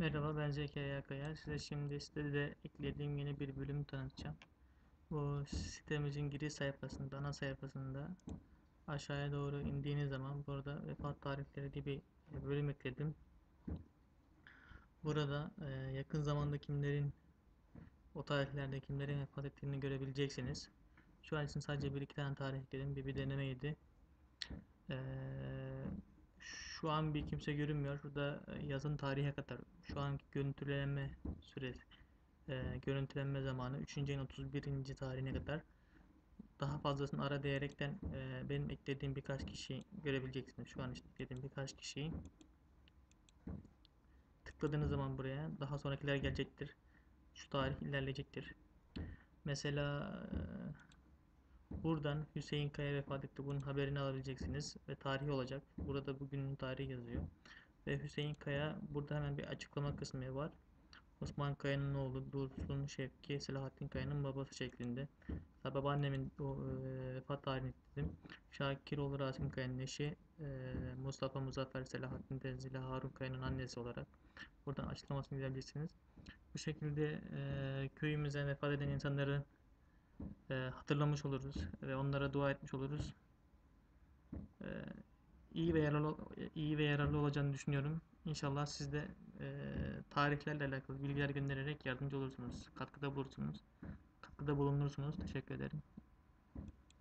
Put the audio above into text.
Merhaba ben Zekeriya Kaya. Size şimdi sitede eklediğim yeni bir bölüm tanıtacağım. Bu sitemizin giriş sayfasında, ana sayfasında aşağıya doğru indiğiniz zaman burada vefat tarihleri diye bir bölüm ekledim. Burada e, yakın zamanda kimlerin o tarihlerde kimlerin vefat ettiğini görebileceksiniz. Şu an için sadece bir iki tane tarih ekledim. Bir bir denemeydi. Eee şu an bir kimse görünmüyor. Şurada e, yazın tarihe kadar şu anki görüntülenme süresi e, görüntülenme zamanı 3. ayın 31. tarihine kadar daha fazlasını ara diyerekten e, benim eklediğim birkaç kişi görebileceksiniz. Şu an işte eklediğim birkaç kişiyi tıkladığınız zaman buraya daha sonrakiler gelecektir. Şu tarih ilerleyecektir. Mesela e, Buradan Hüseyin Kaya vefat etti. Bunun haberini alabileceksiniz ve tarihi olacak. Burada bugünün tarihi yazıyor. Ve Hüseyin Kaya burada hemen bir açıklama kısmı var. Osman Kaya'nın oğlu Dursun Şevki Selahattin Kaya'nın babası şeklinde. Mesela babaannemin o e, vefat tarihini dedim. Şakiroğlu Rasim Kaya'nın eşi e, Mustafa Muzaffer Selahattin Tenzili Harun Kaya'nın annesi olarak buradan açıklamasını görebilirsiniz. Bu şekilde e, köyümüze vefat eden insanları e, hatırlamış oluruz ve onlara dua etmiş oluruz. E, iyi ve yararlı iyi ve yararlı olacağını düşünüyorum. İnşallah siz de e, tarihlerle alakalı bilgiler göndererek yardımcı olursunuz, katkıda bulursunuz, katkıda bulunursunuz. Teşekkür ederim.